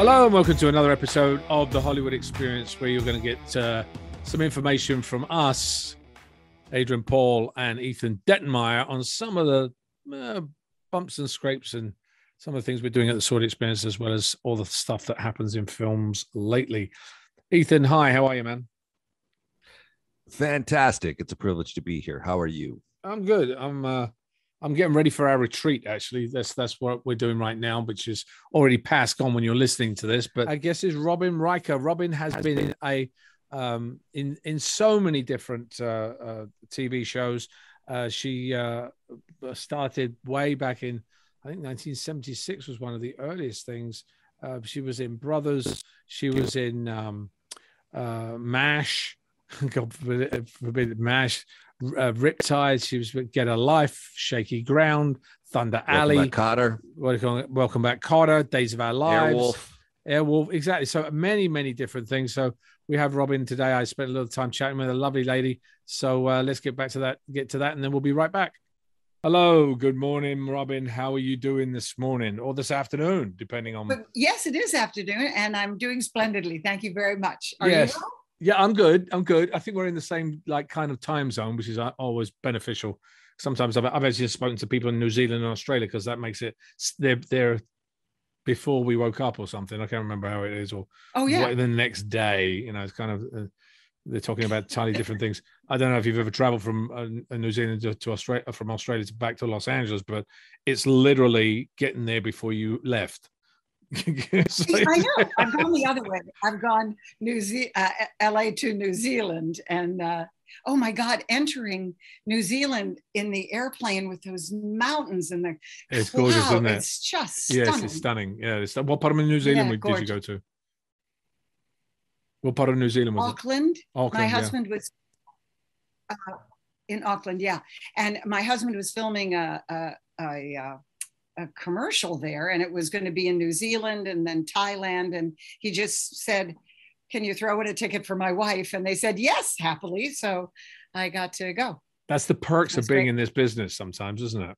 Hello and welcome to another episode of the Hollywood Experience, where you're going to get uh, some information from us, Adrian Paul and Ethan Dettenmeyer, on some of the uh, bumps and scrapes and some of the things we're doing at the Sword Experience, as well as all the stuff that happens in films lately. Ethan, hi, how are you, man? Fantastic! It's a privilege to be here. How are you? I'm good. I'm uh, I'm getting ready for our retreat. Actually, that's that's what we're doing right now, which is already past gone when you're listening to this. But I guess is Robin Riker. Robin has been a um, in in so many different uh, uh, TV shows. Uh, she uh, started way back in, I think 1976 was one of the earliest things. Uh, she was in Brothers. She was in um, uh, Mash. God forbid, forbid Mash uh, Riptide. She was Get a Life, Shaky Ground, Thunder Welcome Alley, back, Kotter. Welcome, Welcome Back, Carter, Days of Our Lives, Airwolf. Airwolf, exactly. So many, many different things. So we have Robin today. I spent a little time chatting with a lovely lady. So uh, let's get back to that, get to that, and then we'll be right back. Hello, good morning, Robin. How are you doing this morning or this afternoon, depending on? But yes, it is afternoon, and I'm doing splendidly. Thank you very much. Are Yes. you well? Yeah, I'm good. I'm good. I think we're in the same like kind of time zone, which is uh, always beneficial. Sometimes I've, I've actually spoken to people in New Zealand and Australia because that makes it they're they're before we woke up or something. I can't remember how it is or Oh yeah. what, the next day. You know, it's kind of uh, they're talking about totally different things. I don't know if you've ever traveled from uh, New Zealand to, to Australia, from Australia to back to Los Angeles, but it's literally getting there before you left. See, I know. I've gone the other way. I've gone New Ze- uh, LA to New Zealand, and uh, oh my God, entering New Zealand in the airplane with those mountains and the It's gorgeous, isn't it? It's just Yes, stunning. it's stunning. Yeah, it's, what part of New Zealand Yeah, did you go to? What part of New Zealand was Auckland. it? Auckland. my yeah. husband was uh, in Auckland, yeah, and my husband was filming a a, a, uh, a commercial there, and it was going to be in New Zealand and then Thailand, and he just said, "Can you throw in a ticket for my wife?" And they said yes, happily. So I got to go. That's the perks That's of being great. in this business sometimes, isn't it?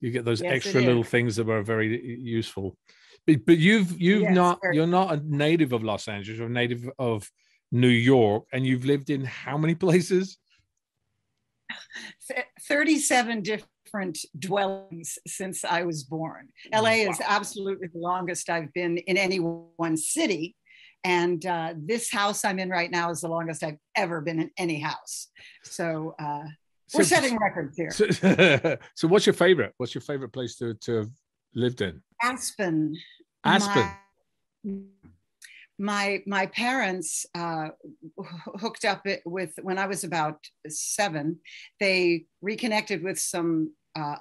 You get those Yes, extra little things that are very useful. But, but you've you've Yes, not very. you're not a native of Los Angeles, you're a native of New York, and you've lived in how many places? Th- Thirty-seven different dwellings since I was born. LA is absolutely the longest I've been in any one city. And uh, this house I'm in right now is the longest I've ever been in any house. So uh, we're setting records here. So, so what's your favorite? What's your favorite place to to have lived in? Aspen. Aspen. My my, my parents uh, hooked up with when I was about seven. They reconnected with some uh,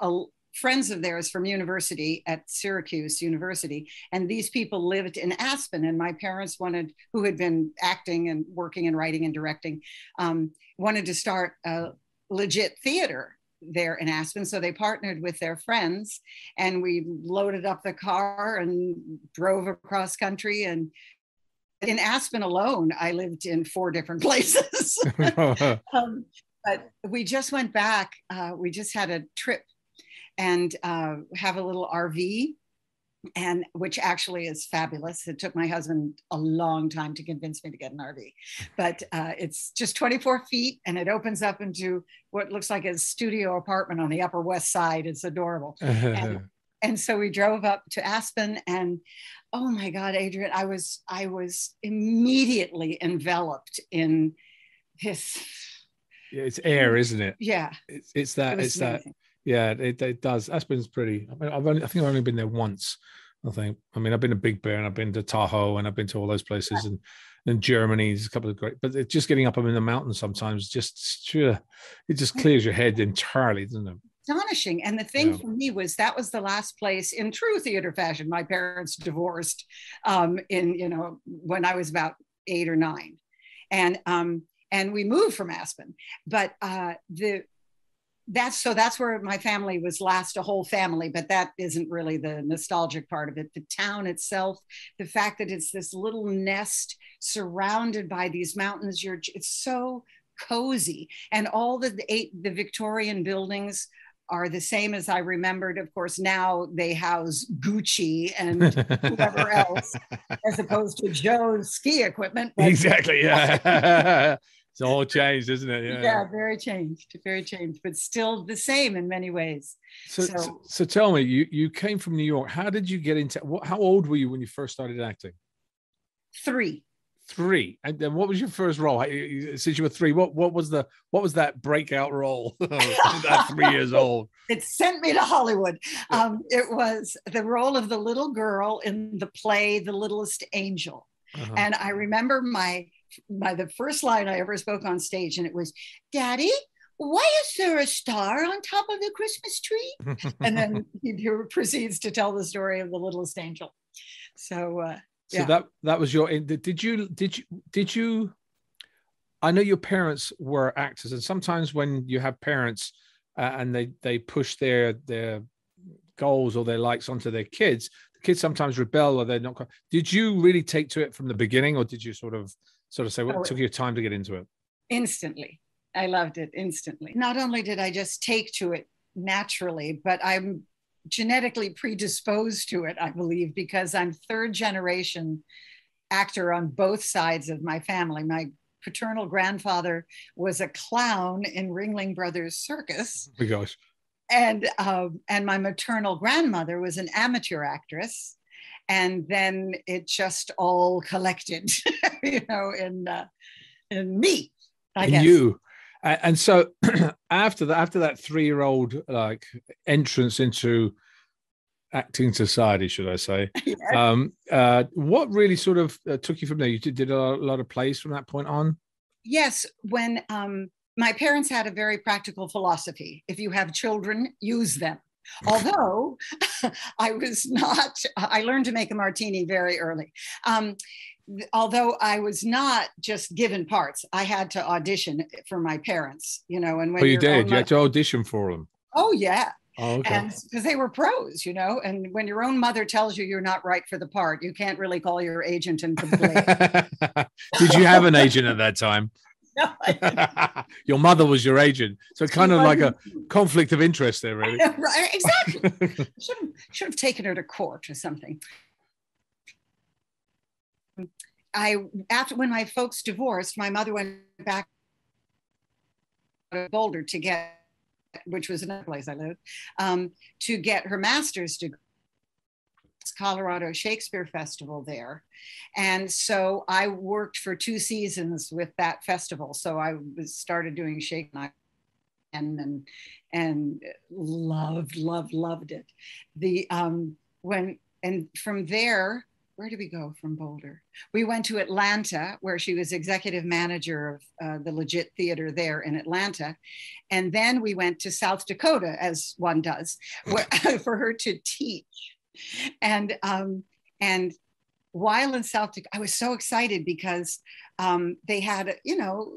friends of theirs from university at Syracuse University, and these people lived in Aspen. And my parents wanted, who had been acting and working and writing and directing, um, wanted to start a legit theater there in Aspen. So they partnered with their friends and we loaded up the car and drove across country and in aspen alone i lived in four different places. Um, but we just went back uh, we just had a trip and uh, have a little rv and which actually is fabulous. It took my husband a long time to convince me to get an rv but uh, it's just 24 feet and it opens up into what looks like a studio apartment on the upper west side. It's adorable. And, and so we drove up to aspen and oh my god adrian i was i was immediately enveloped in this Yeah, it's air, isn't it? yeah It's it's that was it's that. Yeah, it, it does. Aspen's pretty. I mean, I've only, I think I've only been there once. I think. I mean, I've been to Big Bear and I've been to Tahoe and I've been to all those places and and Germany. There's a couple of great, but it's just getting up in the mountains sometimes. Just sure, it just clears your head entirely, doesn't it? Astonishing. And the thing Yeah. for me was that was the last place in true theater fashion my parents divorced um, in you know when i was about eight or nine. And um, and we moved from aspen. But uh, the that's so that's where my family was last a whole family but that isn't really the nostalgic part of it. The town itself the fact that it's this little nest surrounded by these mountains you're it's so cozy. And all the, the eight the victorian buildings are the same as I remembered. Of course, now they house Gucci and whoever else, as opposed to Joe's ski equipment. But- exactly. Yeah. it's all changed, isn't it? Yeah. yeah. very changed, very changed, but still the same in many ways. So, so, so, so tell me, you you came from New York. How did you get into? What, how old were you when you first started acting? Three three. And then what was your first role? Since you were three, what what was the what was that breakout role at three years old? It sent me to Hollywood. Um, it was the role of the little girl in the play The Littlest Angel. Uh-huh. And I remember my my the first line I ever spoke on stage, and it was, Daddy, why is there a star on top of the Christmas tree? and then he, he proceeds to tell the story of the littlest angel. So uh, so yeah. that that was your. Did you did you did you? I know your parents were actors, and sometimes when you have parents uh, and they they push their their goals or their likes onto their kids, the kids sometimes rebel or they're not. Did you really take to it from the beginning, or did you sort of sort of say what well, oh, took you time to get into it? Instantly, I loved it instantly. Not only did I just take to it naturally, but I'm genetically predisposed to it, I believe, because I'm third generation actor on both sides of my family. My paternal grandfather was a clown in Ringling Brothers Circus. Oh my gosh. And um, and my maternal grandmother was an amateur actress, and then it just all collected, you know, in uh, in me. I in guess. you and so after that after that three year old like entrance into acting society should i say um uh what really sort of uh, took you from there? You did, did a lot of plays from that point on? Yes when um my parents had a very practical philosophy. If you have children use them. Although i was not i learned to make a martini very early. Um, although I was not just given parts, I had to audition for my parents, you know. And when oh, you did, you had to audition for them. Oh yeah. Oh, okay. And because they were pros, you know, and when your own mother tells you you're not right for the part, you can't really call your agent and complain. did you have an agent at that time? No, your mother was your agent, so kind of like a conflict of interest there, really. right, exactly. should have should have taken her to court or something. I after when my folks divorced, my mother went back to Boulder to get, which was another place I lived, um, to get her master's degree. Colorado Shakespeare Festival there. And so I worked for two seasons with that festival. So I was started doing Shakespeare and and and loved, loved, loved it. The um when and from there where did we go from Boulder? We went to Atlanta, where she was executive manager of uh, the Legit Theater there in Atlanta. And then we went to South Dakota, as one does, where, for her to teach. And, um, and while in South Dakota, I was so excited because um, they had, you know,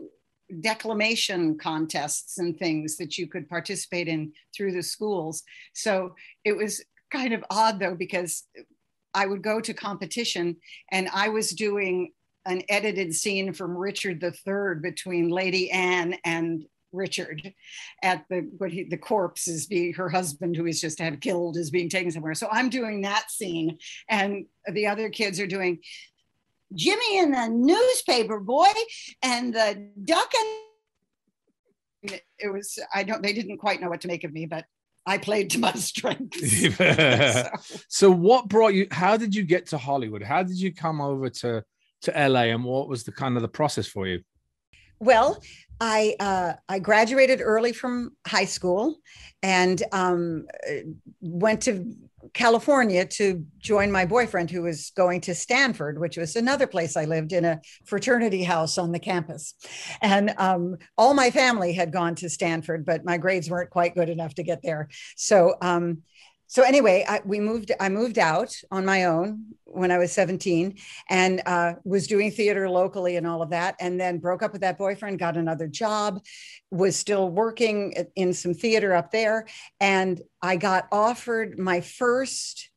declamation contests and things that you could participate in through the schools. So it was kind of odd though, because I would go to competition and I was doing an edited scene from Richard III between Lady Anne and Richard at the what he the corpse is being her husband who is just had killed is being taken somewhere. So I'm doing that scene, and the other kids are doing Jimmy in the newspaper boy and the duck and it was I don't they didn't quite know what to make of me, but I played to my strengths. so. so. what brought you? How did you get to Hollywood? How did you come over to to LA, and what was the kind of the process for you? Well, I uh, I graduated early from high school, and um, went to California to join my boyfriend who was going to Stanford, which was another place I lived in a fraternity house on the campus. And um, all my family had gone to Stanford, but my grades weren't quite good enough to get there. So um, so anyway, I, we moved. I moved out on my own when I was 17, and uh, was doing theater locally and all of that. And then broke up with that boyfriend, got another job, was still working in some theater up there, and I got offered my first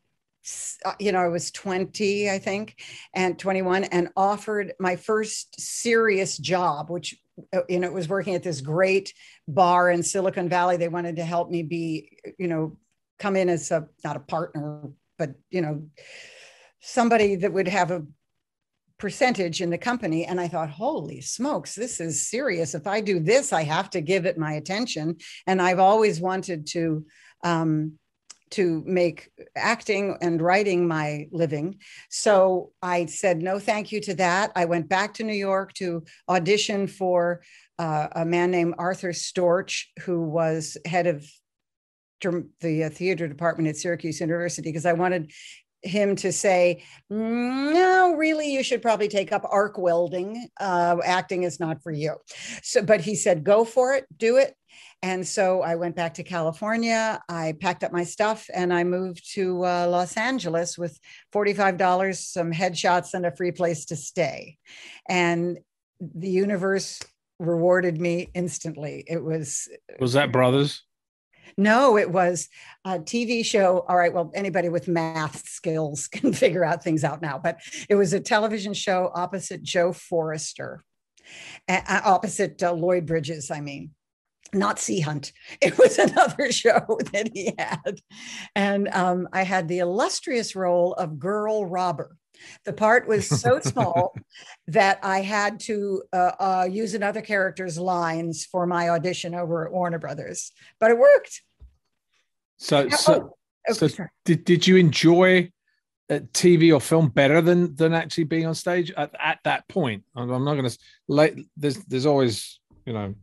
uh, you know, I was 20, I think, and 21, and offered my first serious job, which, uh, you know, it was working at this great bar in Silicon Valley. They wanted to help me be, you know, come in as a, not a partner, but, you know, somebody that would have a percentage in the company. And I thought, holy smokes, this is serious. If I do this, I have to give it my attention. And I've always wanted to, um, to make acting and writing my living. So I said no thank you to that. I went back to New York to audition for uh, a man named Arthur Storch, who was head of the uh, theater department at Syracuse University, because I wanted him to say, no, really, you should probably take up arc welding. Uh, acting is not for you. So, but he said, go for it, do it. And so I went back to California. I packed up my stuff and I moved to uh, Los Angeles with $45, some headshots, and a free place to stay. And the universe rewarded me instantly. It was. Was that Brothers? No, it was a TV show. All right, well, anybody with math skills can figure out things out now, but it was a television show opposite Joe Forrester, uh, opposite uh, Lloyd Bridges, I mean not Sea Hunt. It was another show that he had. And um, I had the illustrious role of girl robber. The part was so small that I had to uh, uh, use another character's lines for my audition over at Warner Brothers, but it worked. So, so, oh, so did, did you enjoy uh, TV or film better than than actually being on stage at, at that point? I'm, I'm not going to like. There's there's always you know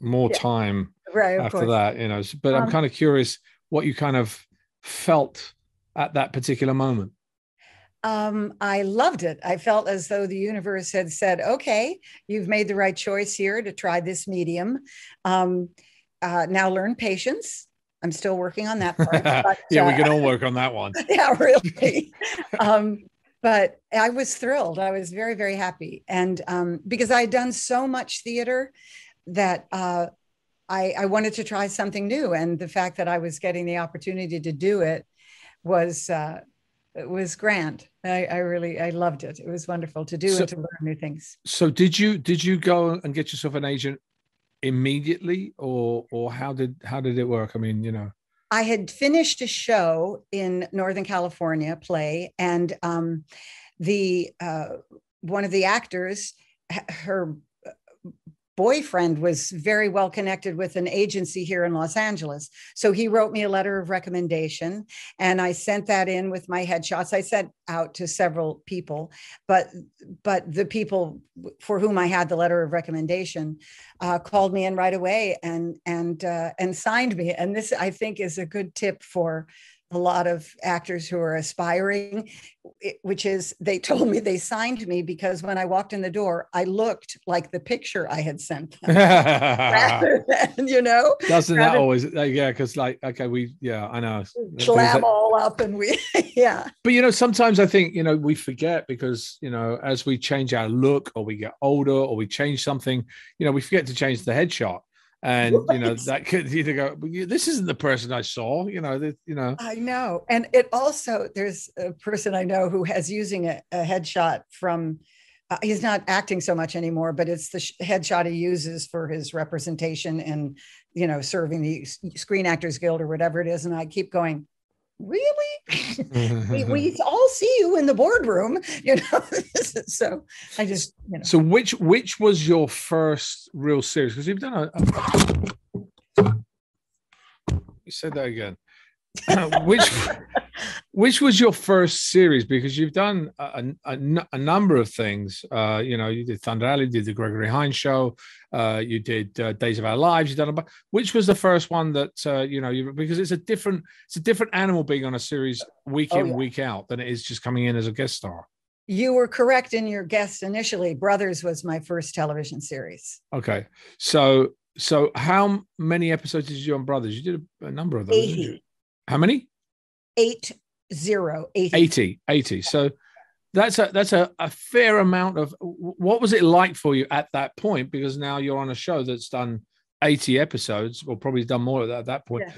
more yeah. time right, after course. that, you know. But um, I'm kind of curious what you kind of felt at that particular moment. Um, I loved it. I felt as though the universe had said, okay, you've made the right choice here to try this medium. Um, uh, now learn patience. I'm still working on that part. But, yeah, uh, we can all work on that one. yeah, really. um, but I was thrilled. I was very, very happy. And um, because I had done so much theater that uh, I, I, wanted to try something new, and the fact that I was getting the opportunity to do it was uh, it was grand. I, I, really I loved it. It was wonderful to do so, and to learn new things. So did you did you go and get yourself an agent immediately, or or how did how did it work? I mean, you know. I had finished a show in Northern California play, and um, the uh, one of the actors, her boyfriend was very well connected with an agency here in Los Angeles. So he wrote me a letter of recommendation and I sent that in with my headshots. I sent out to several people, but but the people for whom I had the letter of recommendation uh, called me in right away and and uh, and signed me. And this I think is a good tip for a lot of actors who are aspiring, which is they told me they signed me because when I walked in the door, I looked like the picture I had sent them. rather than, you know, doesn't that always, yeah, because like, okay, we, yeah, I know. Slam uh, all up and we, yeah. But, you know, sometimes I think, you know, we forget because, you know, as we change our look or we get older or we change something, you know, we forget to change the headshot and you know that could either go this isn't the person i saw you know that you know. I know. And it also there's a person i know who has using a, a headshot from uh, he's not acting so much anymore but it's the sh- headshot he uses for his representation and you know serving the screen actors guild or whatever it is. And i keep going really? We, we all see you in the boardroom you know? So i just you know. So which which was your first real series because you've done a, a you said that again which which was your first series? Because you've done a, a, a number of things. Uh, you know you did thunder alley you did the gregory hines show uh, you did uh, days of our lives you've done a which was the first one that uh, you know you, because it's a different it's a different animal being on a series week oh, in yeah. week out than it is just coming in as a guest star. You were correct in your guess initially. Brothers was my first television series. Okay. So so how many episodes did you do on brothers? You did a, number of those 80. How many? Eight zero 80. 80, 80. So that's a that's a, a fair amount of what was it like for you at that point? Because now you're on a show that's done 80 episodes, or probably done more at that, at that point. Yeah.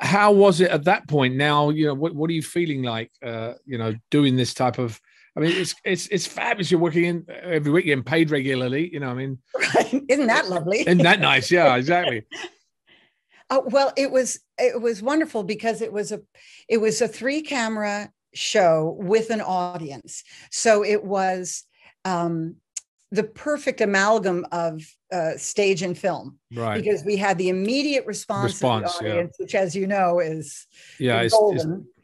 how was it at that point? Now, you know, what, what are you feeling like, uh, you know, doing this type of, I mean, it's, it's, it's fabulous. You're working in every week, getting paid regularly, you know, I mean, right. isn't that lovely? Isn't that nice? Yeah, exactly. Uh, well, it was, it was wonderful because it was a, it was a three camera show with an audience. So it was, um, the perfect amalgam of uh, stage and film, right? Because we had the immediate response, response of the audience, yeah. which, as you know, is yeah, it's, golden. It's,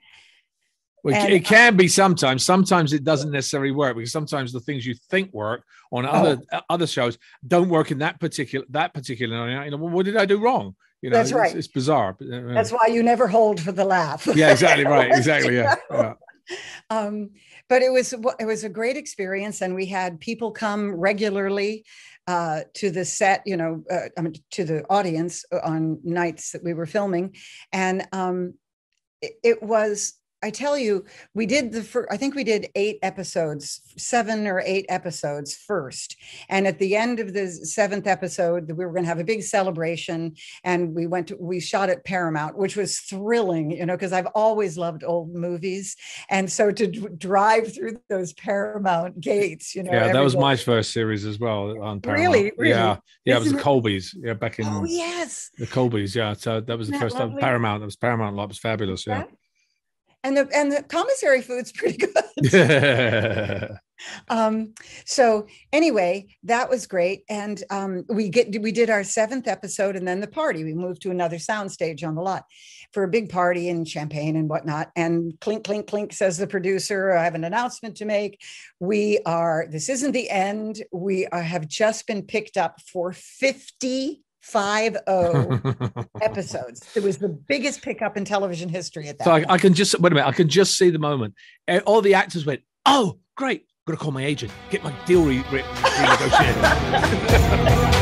well, and, it can be sometimes. Sometimes it doesn't necessarily work because sometimes the things you think work on other oh. other shows don't work in that particular that particular. You know, what did I do wrong? You know, that's right. It's, it's bizarre. Uh, that's why you never hold for the laugh. Yeah, exactly right. Exactly. Yeah. yeah. Um, but it was it was a great experience, and we had people come regularly uh, to the set, you know, uh, I mean, to the audience on nights that we were filming, and um, it, it was I tell you, we did the first, I think we did eight episodes, seven or eight episodes first. And at the end of the seventh episode, we were going to have a big celebration. And we went to, we shot at Paramount, which was thrilling, you know, because I've always loved old movies. And so to d- drive through those Paramount gates, you know. Yeah, that was day. my first series as well on Paramount. Really? really? Yeah. Yeah, Isn't it was the Colbys. Yeah, back in. Oh, yes. The Colbys. Yeah. So that was Isn't the first time. Paramount. That was Paramount. That was fabulous. Yeah and the and the commissary food's pretty good. um, so anyway, that was great, and um, we get we did our seventh episode, and then the party. We moved to another soundstage on the lot for a big party and champagne and whatnot. And clink, clink, clink, says the producer. I have an announcement to make. We are. This isn't the end. We are, have just been picked up for fifty five oh episodes. It was the biggest pickup in television history at that. So I, I, can just wait a minute. I can just see the moment. All the actors went, "Oh, great! I'm gonna call my agent, get my deal re- re- renegotiated."